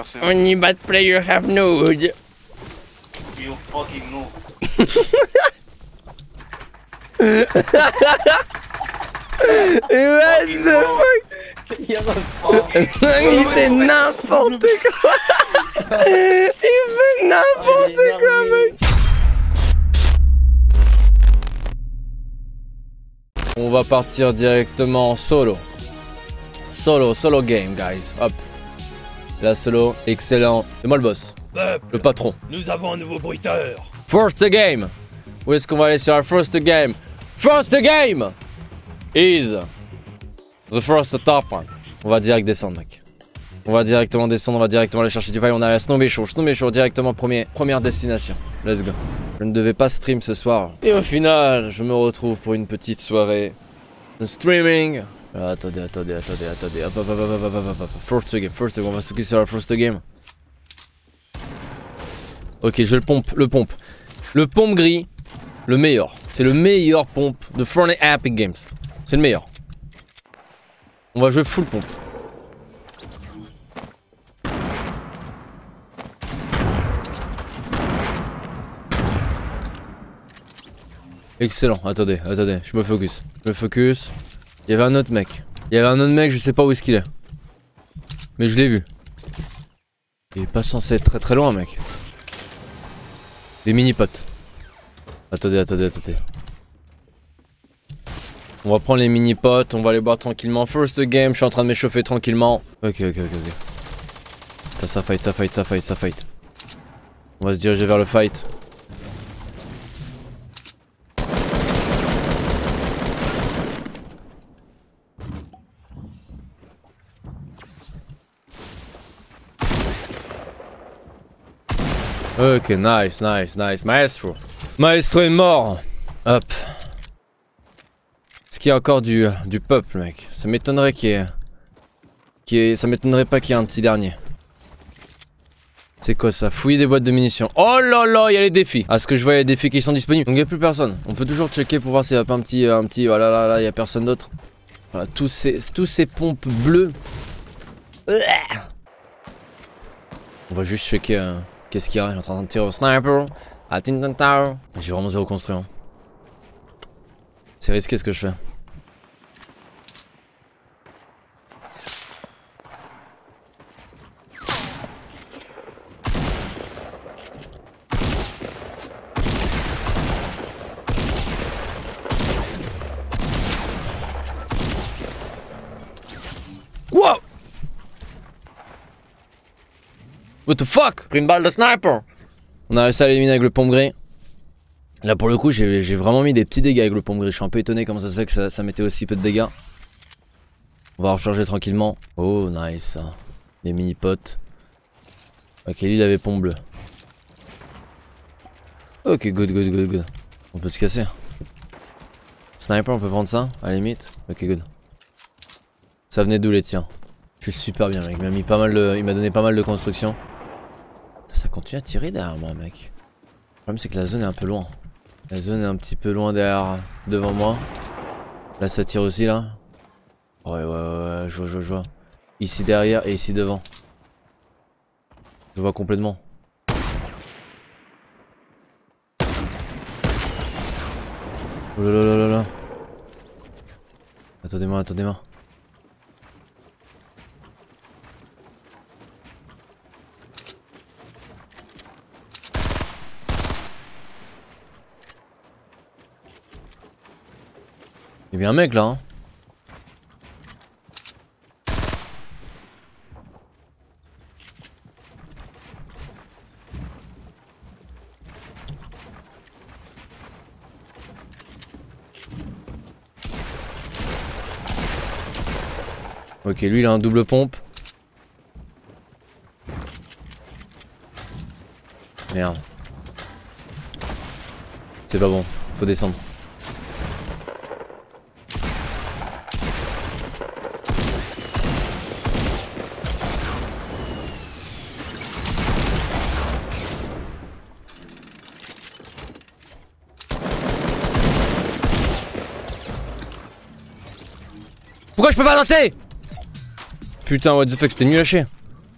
Personne. Only bad player have node. You fucking know. What the no. fuck? Il fait n'importe quoi Il fait n'importe quoi mec On va partir directement en solo. Solo, solo game guys. Hop. La solo, excellent. C'est moi le boss. Le patron. Nous avons un nouveau bruiteur. First game Où est-ce qu'on va aller sur la first game? First game is the first top one. On va direct descendre, mec. On va directement descendre, on va directement aller chercher du file. On a la Snow Show. Snow Show, directement premier, première destination. Let's go. Je ne devais pas stream ce soir. Et au final, je me retrouve pour une petite soirée streaming. Attendez, attendez, attendez, attendez. Hop, hop, hop, hop, hop, hop, hop, hop. First game, first game. On va focus sur la first game. Ok, je le pompe, le pompe. Le pompe gris, le meilleur. C'est le meilleur pompe de Fortnite Epic Games. C'est le meilleur. On va jouer full pompe. Excellent. Attendez, attendez, je me focus. Je me focus. Il y avait un autre mec. Il y avait un autre mec, je sais pas où est-ce qu'il est. Mais je l'ai vu. Il est pas censé être très très loin, mec. Des mini-potes. Attendez, attendez, attendez. On va prendre les mini-potes, on va les boire tranquillement. First game, je suis en train de m'échauffer tranquillement. Ok, ok, ok, ok. Ça, ça fight, ça fight, ça fight, ça fight. On va se diriger vers le fight. Ok, nice, nice, nice. Maestro. Maestro est mort. Hop. Est-ce qu'il y a encore du, du peuple, mec? Ça m'étonnerait qu'il y ait... Ça m'étonnerait pas qu'il y ait un petit dernier. C'est quoi ça? Fouiller des boîtes de munitions. Oh là là, il y a les défis. À ce que je vois, il y a des défis qui sont disponibles. Donc il n'y a plus personne. On peut toujours checker pour voir s'il n'y a pas un petit... Un petit... Oh là là là, il n'y a personne d'autre. Voilà, tous ces, tous ces pompes bleues. On va juste checker... euh, Qu'est-ce qu'il y a? Il est en train de tirer au sniper. À Tintin Tower. J'ai vraiment zéro construit. C'est risqué ce que je fais. Wow What the fuck? Pris une balle de sniper On a réussi à l'éliminer avec le pompe gris. Là pour le coup j'ai vraiment mis des petits dégâts avec le pompe gris. Je suis un peu étonné comment ça se fait que ça, ça mettait aussi peu de dégâts. On va recharger tranquillement. Oh nice. Les mini potes. Ok lui il avait pompe bleu. Ok good good good good. On peut se casser. Sniper on peut prendre ça à la limite. Ok good. Ça venait d'où les tiens? Je suis super bien mec. Il m'a mis pas mal de. Il m'a donné pas mal de construction. Ça continue à tirer derrière moi mec. Le problème c'est que la zone est un peu loin. La zone est un petit peu loin derrière devant moi. Là ça tire aussi là. Ouais ouais ouais, je vois je vois je vois. Ici derrière et ici devant. Je vois complètement. Oh là là là là là. Attendez-moi, attendez-moi. Un mec là. Hein. Ok, lui il a un double pompe. Merde. C'est pas bon, faut descendre. Pourquoi je peux pas lancer Putain, what the fuck, c'était à chier.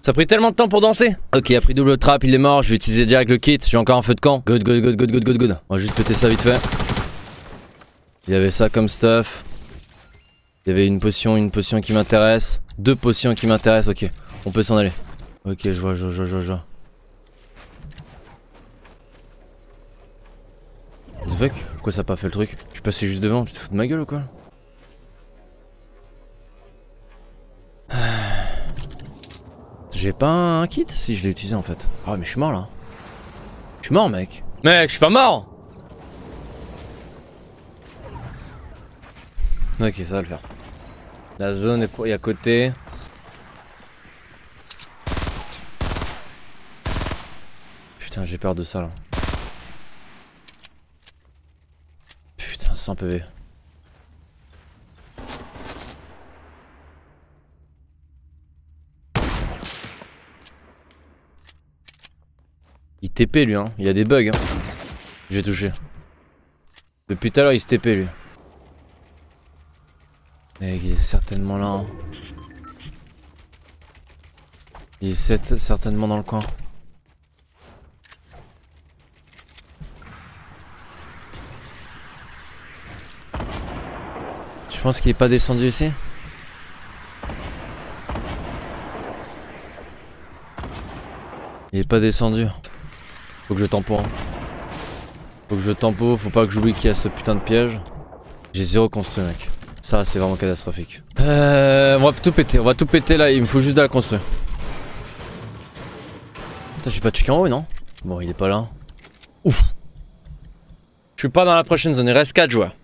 Ça a pris tellement de temps pour danser. Ok, il a pris double trap, il est mort. Je vais utiliser direct le kit. J'ai encore un feu de camp. Good, good, good, good, good, good, good. On va juste péter ça vite fait. Il y avait ça comme stuff. Il y avait une potion, une potion qui m'intéresse. Deux potions qui m'intéressent. Ok, on peut s'en aller. Ok, je vois, je vois, je vois, je vois. What the fuck? Pourquoi ça a pas fait le truc? Je suis passé juste devant, tu te fous de ma gueule ou quoi? J'ai pas un kit Si, je l'ai utilisé en fait. Ah, mais je suis mort là. Je suis mort, mec. Mec, je suis pas mort Ok, ça va le faire. La zone est, pour... est à côté. Putain, j'ai peur de ça là. Putain, 100 PV. TP lui, hein. Il a des bugs. Hein. J'ai touché. Depuis tout à l'heure, il se TP lui. Il est certainement là. Hein. Il est certainement dans le coin. Je pense qu'il est pas descendu ici? Il est pas descendu. Faut que je tempo. Hein. Faut que je tempo, faut pas que j'oublie qu'il y a ce putain de piège. J'ai zéro construit mec. Ça c'est vraiment catastrophique. Euh, on va tout péter, on va tout péter là, il me faut juste de la construire. Putain j'ai pas checké en haut non? Bon il est pas là. Ouf Je suis pas dans la prochaine zone, il reste 4 joueurs.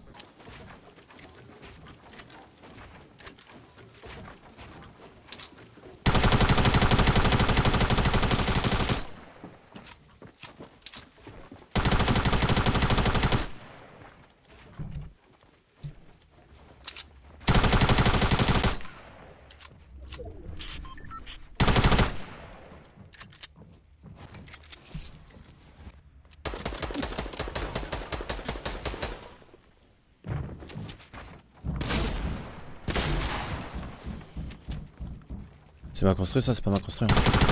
C'est ma construit ça, c'est pas ma construit. Ok.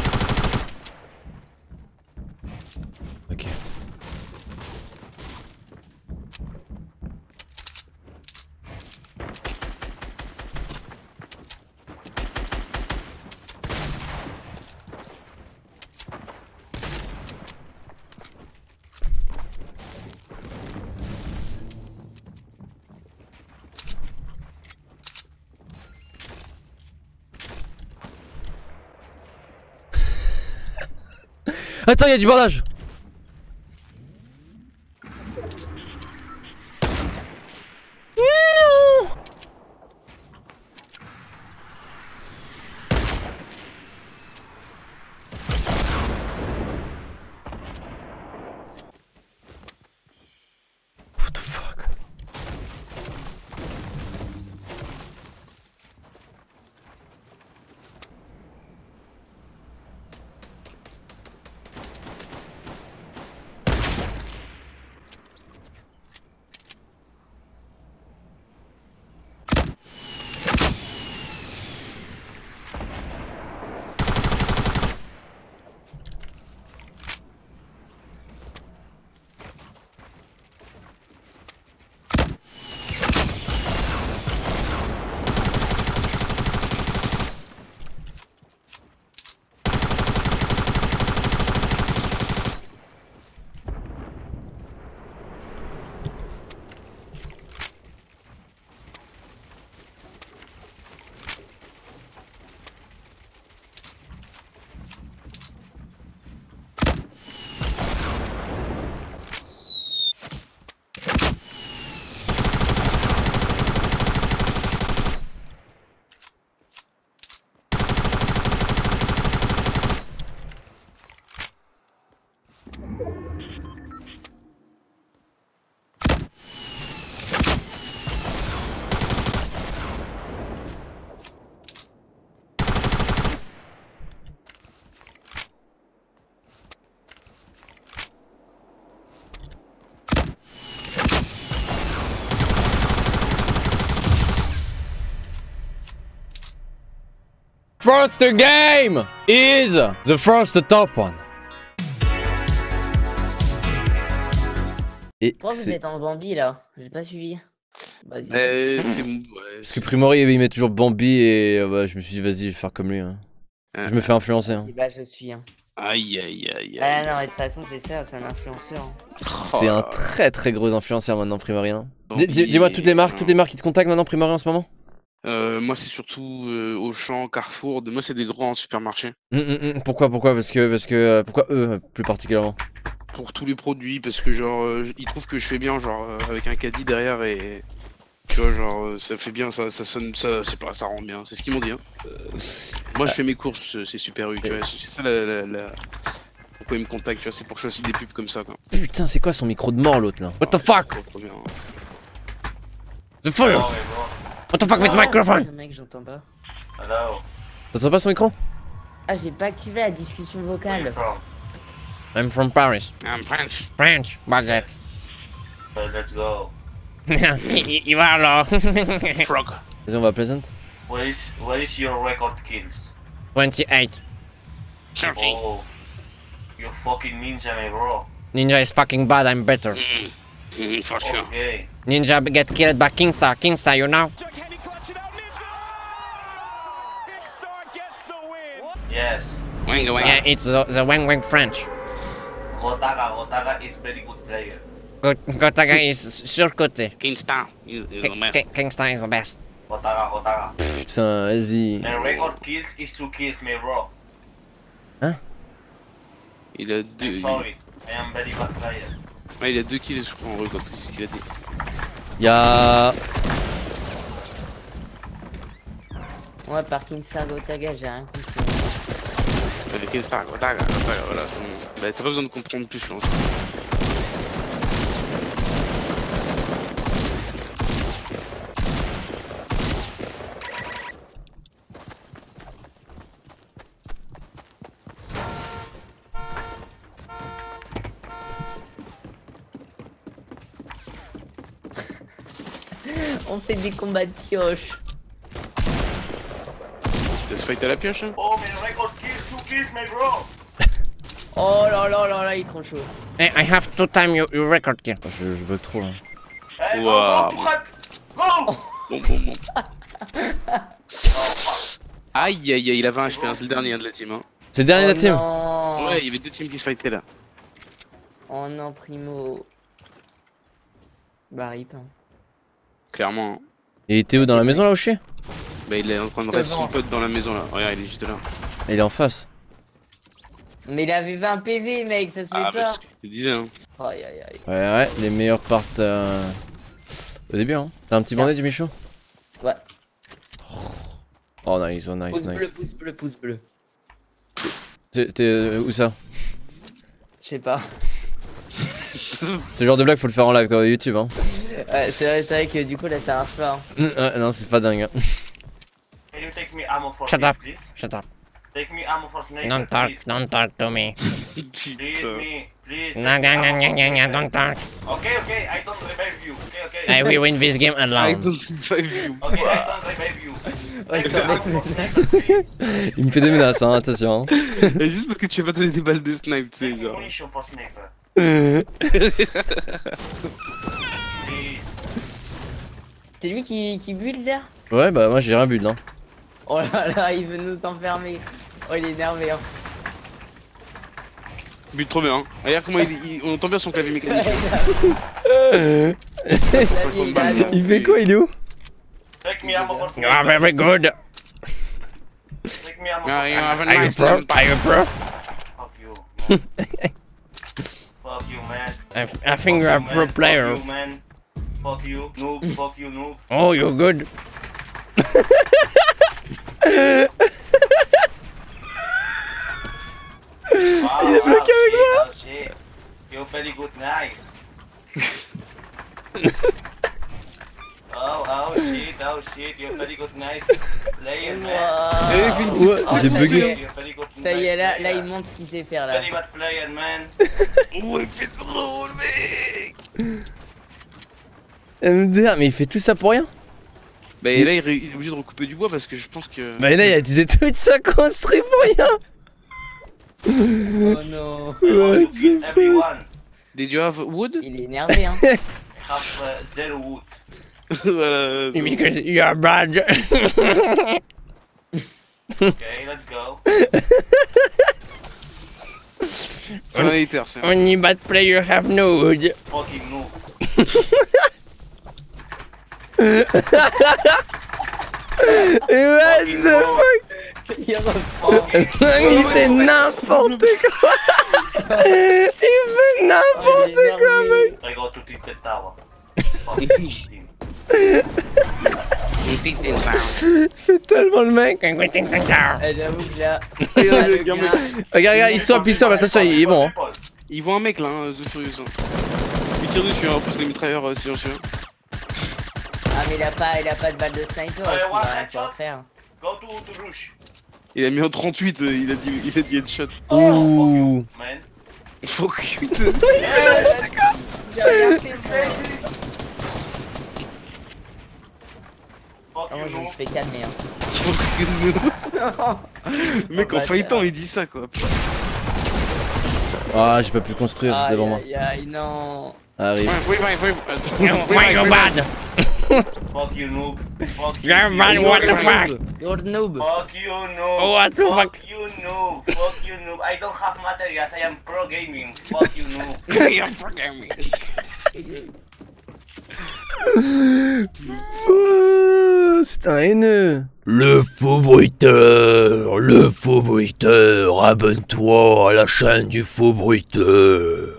Attends, il y a du bordage First game is the first top one. Et Pourquoi vous êtes en Bambi là? J'ai pas suivi. Euh, ouais, Parce que Primori il met toujours Bambi et euh, bah, je me suis dit vas-y je vais faire comme lui. hein. Ah. Je me fais influencer. hein. Et bah je suis. Hein. Aïe aïe aïe Ah aïe. non, mais de toute façon c'est ça, c'est un influenceur. hein. Oh C'est un très très gros influenceur maintenant Primori. Dis-moi toutes les marques, toutes les marques qui te contactent maintenant Primori en ce moment? Euh, moi, c'est surtout euh, Auchan, Carrefour. De moi, c'est des grands supermarchés. Hum, hum, hum. Pourquoi pourquoi? Parce que parce que euh, pourquoi eux plus particulièrement? Pour tous les produits, parce que genre, euh, ils trouvent que je fais bien, genre, euh, avec un caddie derrière et. Tu vois, genre, euh, ça fait bien, ça, ça sonne, ça, c'est pas, ça rend bien. C'est ce qu'ils m'ont dit. Hein. Moi, je fais mes courses, c'est Super U, tu vois. C'est ça la, la, la- Pourquoi ils me contactent, tu vois. C'est pour que je fasse des pubs comme ça, quoi. Putain c'est quoi son micro de mort l'autre là? What the fuck? Trop, trop bien. The fuck? Oh. What the fuck with Oh, microphone? Mec, j'entends pas. Hello. T'entends pas son micro Ah, j'ai pas activé la discussion Where you vocale. from? I'm from Paris. I'm French. French, baguette. Let's go. Il va là. Frog. Vas-y on va. Where is where is your record kills? 28. Charging. Oh, you fucking ninja, me bro. Ninja is fucking bad, I'm better. Mm, mm, for sure. Okay. Ninja get killed by Kingstar. Kingstar, you know? Chuck Henny clutch it out, Ninja! Kickstar gets the win! Yes. Wang, wang. Yeah, it's the, the Wang Wang French. Gotaga, Gotaga is very good player. Gotaga is sure King Star is, is the best. Kingstar is the best. Gotaga, Gotaga. Putain, vas-y. The record kills is two kills, me bro. Il a I'm deux. Il... sorry. I am very bad player. Ouais, il a deux kills, je crois, en record. C'est ce qu'il a dit. Y'a. Ouais, par Kingstar Gotaga, j'ai rien compris. King Star, voilà, voilà, voilà, c'est bon. Bah, t'as pas besoin de comprendre plus, je pense. On fait des combats de pioche. T'as se fight à la pioche, hein Oh, my record kills, two kills, me bro. Oh là là là là, il est trop chaud. Hey, I have to time your, your record kill. Je, je bug trop là. Hey, Wow. go, go, Tuchak. Go! Bon, bon, bon. Aïe, aïe, aïe, il a 20 HP, hein, c'est le dernier hein, de la team. Hein. C'est le dernier de oh la team. Non. Ouais, il y avait deux teams qui se fightaient là. Oh non, Primo. Bah, rip. hein. Clairement. hein. Et Théo dans la maison là où je suis Bah, il est en train de rester son pote dans la maison là. Regarde, il est juste là. Il est en face. Mais il avait 20 PV, mec, ça se fait Ah, pas. ce que je te disais, hein. Aïe aïe aïe. Ouais, ouais, les meilleurs partent euh, au début. Hein. T'as un petit bandit du Michaud Ouais. Oh, nice, oh, nice, Pouce bleu, nice. pouce bleu, pouce bleu. T'es t'es, euh, où ça? Je sais pas. Ce genre de blague, faut le faire en live, quoi, YouTube. Hein. Ouais, c'est vrai, c'est vrai que du coup là ça marche pas. hein. Ouais, non, c'est pas dingue. hein. Can you take me ammo for Shut up. please? Shut up. Take me ammo for snake, Don't talk, please. don't talk to me. Please, me, please. No, don't talk. Okay, okay, I don't revive you. Okay, okay. I will win this game I don't you. Okay, I don't revive you. Ouais, ça. Il me fait des menaces, hein, attention. Et juste parce que tu vas pas donner des balles de snipe, tu sais, Take me genre. C'est lui qui, qui build là Ouais, bah moi j'ai rien build. Hein. Oh là là, il veut nous enfermer. Oh, il est énervé. Hein. But trop bien. Hein. Regarde comment il, il- on entend bien son clavier mécanique. Ouais, 150 balles. Il fait quoi, il est où? Take me sniper. very good. Take me Ah, you sniper. have a Are you nice pro? Are you pro? Fuck you, man. Fuck you, man. I, I think you are Fuck pro man. player. Fuck you, man. Fuck you, noob. Fuck you, noob. Oh, you're good. Wow, Il est bloqué avec moi. Oh shit. You're very good, nice. oh, oh shit, oh shit, you're very good, nice player, man. Wow. Philippe, Ouais, Oh, j'ai bugué. good, Ça y est, là, il montre ce qu'il sait faire là. Very bad player, man. Oh, il fait drôle, mec. MDR, mais il fait tout ça pour rien Bah, et là, il, est obligé de recouper du bois parce que je pense que. Bah là, il a utilisé toute sa construit pour rien Oh non. What the fuck? Did you have wood? Il est énervé, hein. I have uh, zero wood. Voilà. Because you are bad. Okay, let's go. C'est un hater, c'est un... Only bad player have no wood. Fucking noob. What Fucking the noob. fuck Il fait n'importe quoi Il fait n'importe quoi mec team. C'est tellement le mec Eh, J'avoue que là. Regarde, regarde, gars- mec. Regarde, regarde, il swap, il swap, attention, il est bon hein. Il voit un mec là, hein, The Furious. Il tire dessus, hein, en plus les mitrailleurs euh, silencieux. Ah, mais il a pas, il a pas de balle de sniper. Ouais, il va rien pouvoir faire. Go to, to Rush. Il a mis en 38, euh, il a dit, il a dit headshot. Ouh Man. Fuck you. J'ai rien fait, moi. Fuck Ah, moi, you je me fais calmer. Hein. Fuck you. Le mec en bah, fightant il dit ça quoi. Ah, j'ai pas pu construire devant moi. aïe, aïe, non. Arrive. Oui, oui, Fuck you noob. Fuck you. You're bad, what the fuck? You're noob. Fuck you noob. Oh, what the fuck? Fuck? you noob. Fuck you noob. I don't have materials. I am pro gaming. Fuck you noob. Oh, C'est un haineux Le faux bruiteur Le faux bruiteur Abonne-toi à la chaîne du faux bruiteur